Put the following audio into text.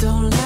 don't